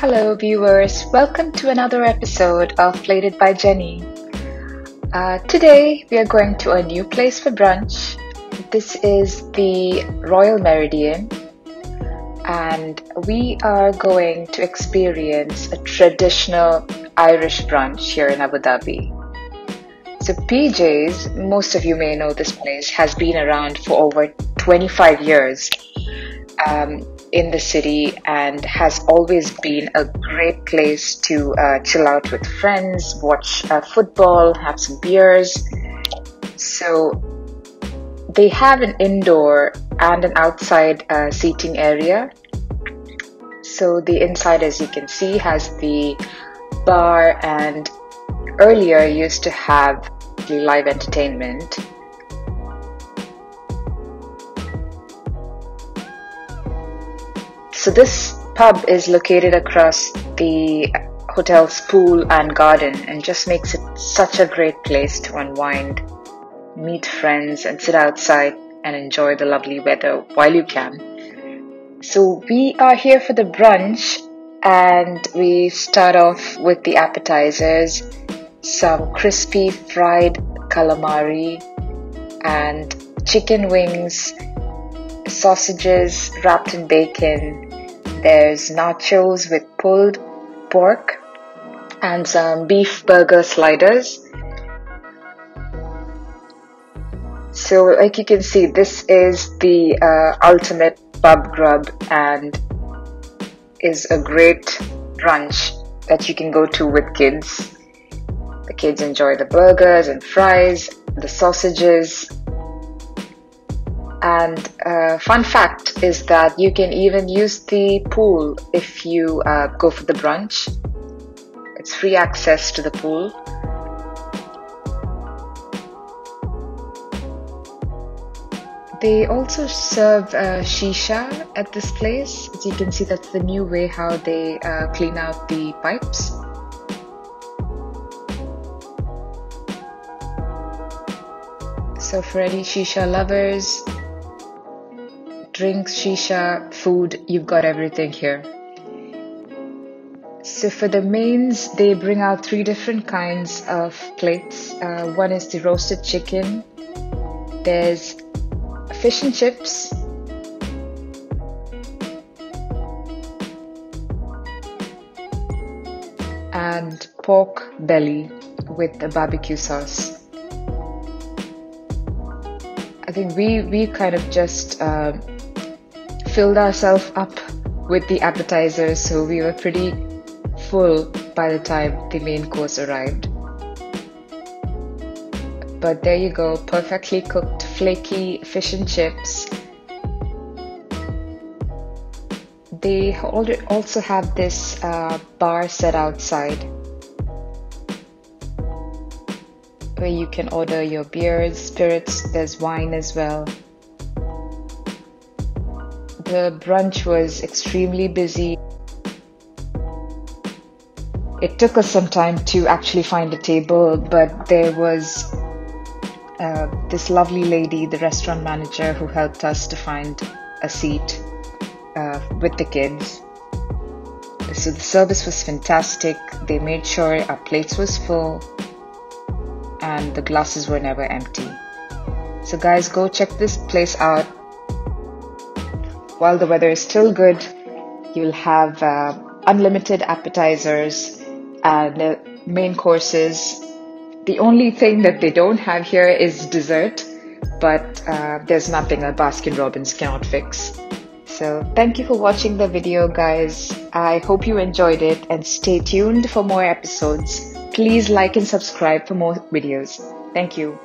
Hello, viewers. Welcome to another episode of Plated by Jenny. Uh, today, we are going to a new place for brunch. This is the Royal Meridien, and we are going to experience a traditional Irish brunch here in Abu Dhabi. So, PJ's, most of you may know this place, has been around for over 25 years. Um, in the city and has always been a great place to uh, chill out with friends, watch uh, football, have some beers. So they have an indoor and an outside uh, seating area. So the inside, as you can see, has the bar and earlier used to have the live entertainment. So this pub is located across the hotel's pool and garden and just makes it such a great place to unwind, meet friends and sit outside and enjoy the lovely weather while you can. So we are here for the brunch and we start off with the appetizers, some crispy fried calamari and chicken wings, sausages wrapped in bacon, there's nachos with pulled pork and some beef burger sliders. So, like you can see, this is the uh, ultimate pub grub and is a great brunch that you can go to with kids. The kids enjoy the burgers and fries, the sausages, and uh, fun fact is that you can even use the pool if you uh, go for the brunch. It's free access to the pool. They also serve uh, shisha at this place. As you can see, that's the new way how they uh, clean out the pipes. So, for any shisha lovers, drinks, shisha, food, you've got everything here. So for the mains, they bring out three different kinds of plates. Uh, one is the roasted chicken. There's fish and chips. And pork belly with a barbecue sauce. I think we we kind of just uh, filled ourselves up with the appetizers, so we were pretty full by the time the main course arrived. But there you go, perfectly cooked, flaky fish and chips. They also have this uh, bar set outside where you can order your beers, spirits, there's wine as well. The brunch was extremely busy. It took us some time to actually find a table, but there was uh, this lovely lady, the restaurant manager, who helped us to find a seat uh, with the kids. So the service was fantastic. They made sure our plates was full and the glasses were never empty. So guys, go check this place out while the weather is still good, you'll have uh, unlimited appetizers and uh, main courses. The only thing that they don't have here is dessert, but uh, there's nothing a Baskin Robbins cannot fix. So, thank you for watching the video, guys. I hope you enjoyed it and stay tuned for more episodes. Please like and subscribe for more videos. Thank you.